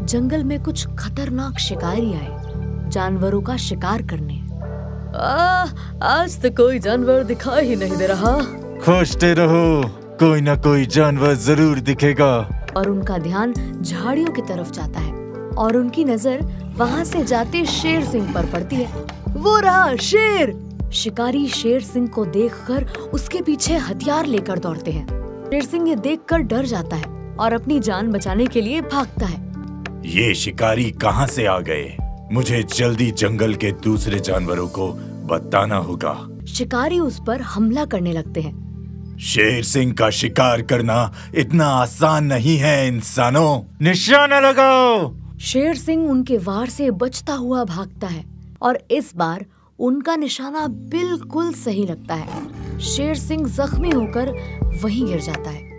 जंगल में कुछ खतरनाक शिकारी आए जानवरों का शिकार करने। आ, आज तो कोई जानवर दिखाई ही नहीं दे रहा। खोजते रहो कोई ना कोई जानवर ज़रूर दिखेगा। और उनका ध्यान झाड़ियों की तरफ़ जाता है और उनकी नज़र वहाँ से जाते शेर सिंह पर पड़ती है। वो रहा शेर। शिकारी शेर सिंह को देखकर उसके पीछे हथियार लेकर दौड़ते हैं। शेर सिंह ये देखकर डर जाता है और अपनी जान बचाने के लिए भागता है। ये शिकारी कहाँ से आ गए? मुझे जल्दी जंगल के दूसरे जानवरों को बताना होगा। शिकारी उस पर हमला करने लगते हैं। शेर सिंह का शिकार करना इतना आसान नहीं है इंसानों। निशाना लगाओ। शेर सिंह उनके वार से बचता हुआ भागता है और इस बार उनका निशाना बिल्कुल सही लगता है। शेर सिंह जख्मी होकर वहीं गिर जाता है।